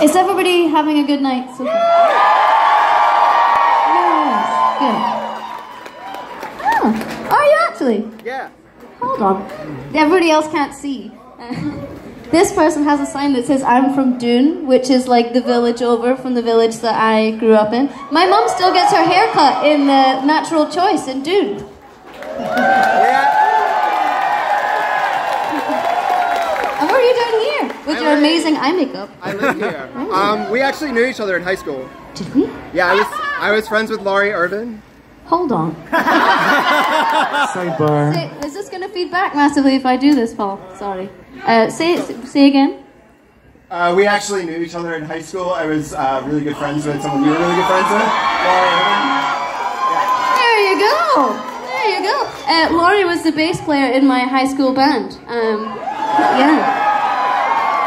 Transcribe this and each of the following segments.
Is everybody having a good night so far? Yes, good. Oh, are you actually? Yeah. Hold on. Everybody else can't see. this person has a sign that says, I'm from Doune, which is like the village over from the village that I grew up in. My mum still gets her hair cut in the natural choice in Doune. With I your live- amazing eye makeup? I live here. Um, we actually knew each other in high school. Did we? Yeah, I was I was friends with Laurie Irvin. Hold on. Sidebar. Say, is this going to feed back massively if I do this, Paul? Sorry. Uh, say say again. Uh, we actually knew each other in high school. I was uh, really good friends with someone you were really good friends with, Laurie Irvin. There you go. There you go. Uh, Laurie was the bass player in my high school band. Um, yeah.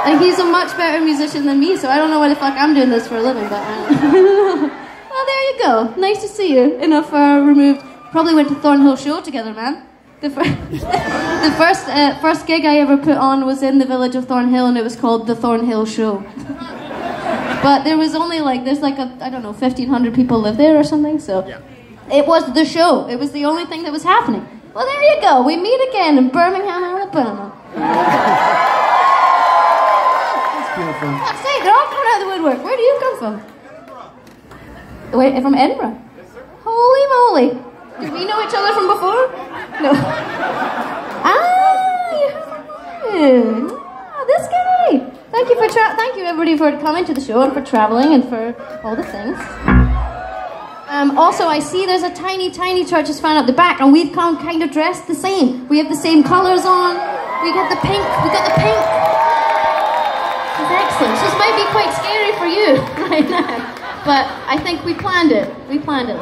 And he's a much better musician than me, so I don't know why the fuck I'm doing this for a living, but. Uh, well, there you go. Nice to see you. Enough uh, removed. Probably went to Thornhill Show together, man. The, fir- the first uh, first gig I ever put on was in the village of Thornhill, and it was called the Thornhill Show. but there was only like there's like a I don't know 1,500 people live there or something, so Yeah. it was the show. It was the only thing that was happening. Well, there you go. We meet again in Birmingham, Alabama. Out of the woodwork. Where do you come from? Edinburgh. Wait, from Edinburgh? Yes, Holy moly. Did we know each other from before? No. Ah, you have ah, this guy. Thank you for tra- thank you everybody for coming to the show and for traveling and for all the things. Um, also, I see there's a tiny, tiny CHVRCHES fan at the back, and we've come kind of dressed the same. We have the same colours on. We got the pink. We got the pink. Quite scary for you right now, but I think we planned it. We planned it.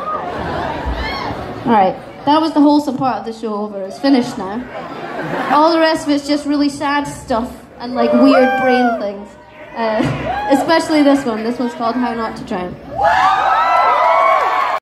All right, that was the wholesome part of the show over. It's finished now. All the rest of it's just really sad stuff and like weird brain things. Uh, especially this one. This one's called How Not to Drown.